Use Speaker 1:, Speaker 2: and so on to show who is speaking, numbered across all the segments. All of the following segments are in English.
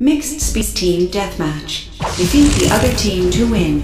Speaker 1: Mixed Species Team Deathmatch. Defeat the other team to win.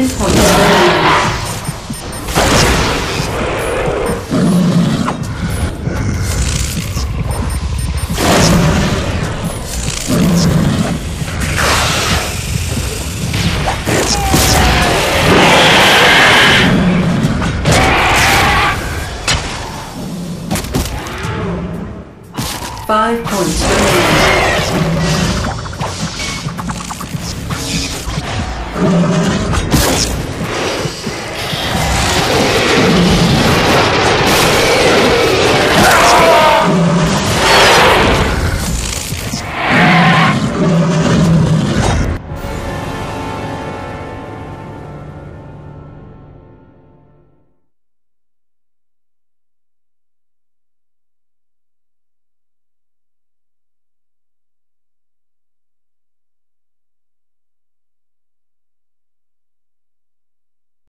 Speaker 1: el.